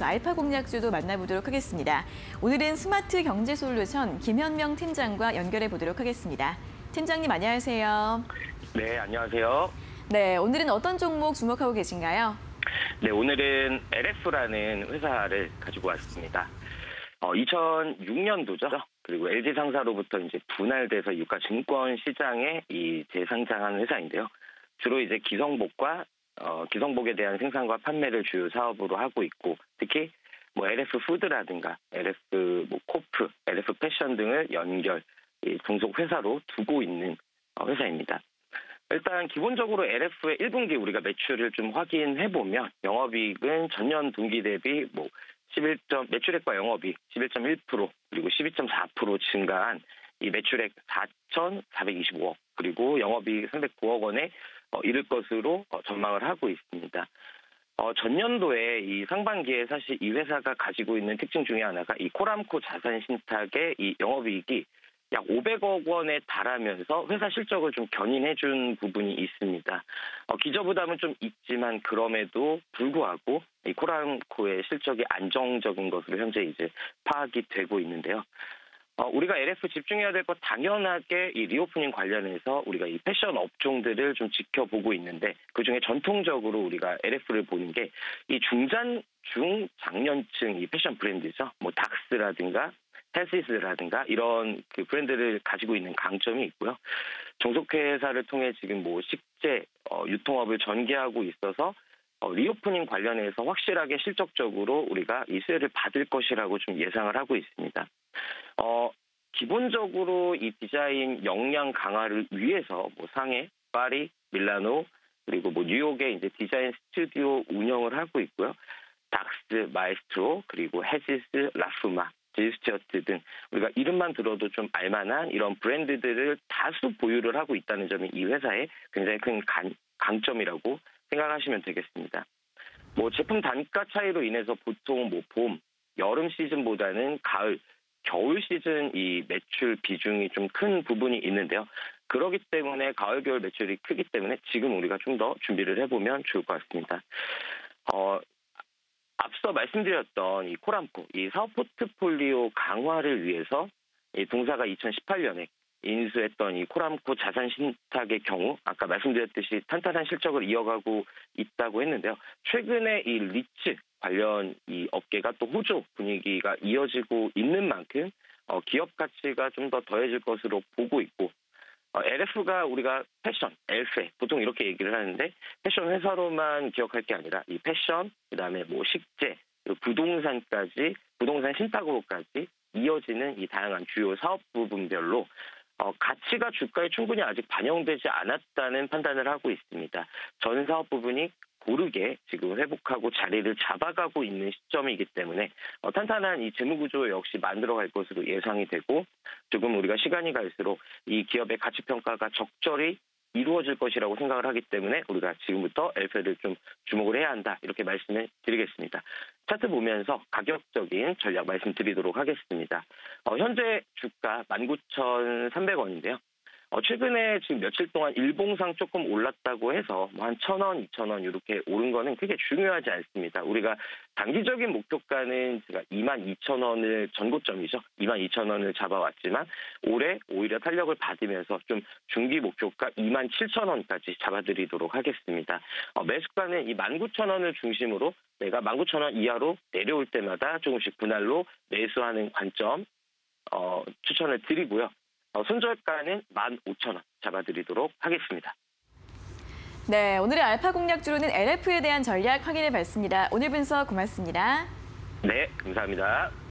알파 공략주도 만나보도록 하겠습니다. 오늘은 스마트 경제 솔루션 김현명 팀장과 연결해 보도록 하겠습니다. 팀장님 안녕하세요. 네, 안녕하세요. 네, 오늘은 어떤 종목 주목하고 계신가요? 네, 오늘은 LF라는 회사를 가지고 왔습니다. 어, 2006년도죠. 그리고 LG 상사로부터 이제 분할돼서 유가 증권 시장에 이 재상장한 회사인데요. 주로 이제 기성복과 어, 기성복에 대한 생산과 판매를 주요 사업으로 하고 있고 특히 뭐 LF 푸드라든가 LF 뭐 코프, LF 패션 등을 연결 이 종속 회사로 두고 있는 어, 회사입니다. 일단 기본적으로 LF의 1분기 우리가 매출을 좀 확인해 보면 영업이익은 전년 동기 대비 뭐 11점 매출액과 영업이익 11.1% 그리고 12.4% 증가한 이 매출액 4,425억 그리고 영업이익 309억 원에 어, 이를 것으로 어, 전망을 하고 있습니다. 어, 전년도에 이 상반기에 사실 이 회사가 가지고 있는 특징 중에 하나가 이 코람코 자산 신탁의 이 영업이익이 약 500억 원에 달하면서 회사 실적을 좀 견인해 준 부분이 있습니다. 어, 기저부담은 좀 있지만 그럼에도 불구하고 이 코람코의 실적이 안정적인 것으로 현재 이제 파악이 되고 있는데요. 어, 우리가 LF 집중해야 될 것 당연하게 이 reopening 관련해서 우리가 이 패션 업종들을 좀 지켜보고 있는데 그 중에 전통적으로 우리가 LF를 보는 게 이 중잔 중장년층 이 패션 브랜드죠. 뭐 닥스라든가 헤지스라든가 이런 그 브랜드를 가지고 있는 강점이 있고요. 종속회사를 통해 지금 뭐 식재 어, 유통업을 전개하고 있어서 어, reopening 관련해서 확실하게 실적적으로 우리가 이 수혜를 받을 것이라고 좀 예상을 하고 있습니다. 어, 기본적으로 이 디자인 역량 강화를 위해서 뭐 상해, 파리, 밀라노 그리고 뭐 뉴욕에 이제 디자인 스튜디오 운영을 하고 있고요. 닥스, 마에스트로 그리고 헤지스, 라푸마, 질스튜어트 등 우리가 이름만 들어도 좀 알만한 이런 브랜드들을 다수 보유를 하고 있다는 점이 이 회사의 굉장히 큰 강, 강점이라고 생각하시면 되겠습니다. 뭐 제품 단가 차이로 인해서 보통 뭐 봄, 여름 시즌보다는 가을, 겨울 시즌 이 매출 비중이 좀 큰 부분이 있는데요. 그러기 때문에 가을 겨울 매출이 크기 때문에 지금 우리가 좀 더 준비를 해보면 좋을 것 같습니다. 어, 앞서 말씀드렸던 이 코람코 이 사업 포트폴리오 강화를 위해서 이 동사가 2018년에 인수했던 이 코람코 자산 신탁의 경우 아까 말씀드렸듯이 탄탄한 실적을 이어가고 있다고 했는데요. 최근에 이 리츠 관련 이 업계가 또 호조 분위기가 이어지고 있는 만큼 어, 기업 가치가 좀 더 더해질 것으로 보고 있고 어, LF가 우리가 패션, 엘페 보통 이렇게 얘기를 하는데 패션 회사로만 기억할 게 아니라 이 패션 그다음에 뭐 식재, 부동산까지 부동산 신탁으로까지 이어지는 이 다양한 주요 사업 부분별로 어, 가치가 주가에 충분히 아직 반영되지 않았다는 판단을 하고 있습니다. 전 사업 부분이 고르게 지금 회복하고 자리를 잡아가고 있는 시점이기 때문에 어, 탄탄한 이 재무 구조 역시 만들어갈 것으로 예상이 되고 조금 우리가 시간이 갈수록 이 기업의 가치 평가가 적절히 이루어질 것이라고 생각을 하기 때문에 우리가 지금부터 엘페를 좀 주목을 해야 한다 이렇게 말씀을 드리겠습니다. 차트 보면서 가격적인 전략 말씀드리도록 하겠습니다. 어, 현재 주가 19,300원인데요. 어, 최근에 지금 며칠 동안 일봉상 조금 올랐다고 해서 뭐한 천 원, 이천 원 이렇게 오른 거는 크게 중요하지 않습니다. 우리가 단기적인 목표가는 제가 2만 2천 원을 전고점이죠. 2만 2천 원을 잡아왔지만 올해 오히려 탄력을 받으면서 좀 중기 목표가 2만 7천 원까지 잡아드리도록 하겠습니다. 어, 매수가는 이 1만 9천 원을 중심으로 내가 1만 9천 원 이하로 내려올 때마다 조금씩 분할로 매수하는 관점 어, 추천을 드리고요. 어, 손절가는 15,000원 잡아드리도록 하겠습니다. 네, 오늘의 알파 공략 주로는 LF에 대한 전략 확인해 봤습니다. 오늘 분석 고맙습니다. 네, 감사합니다.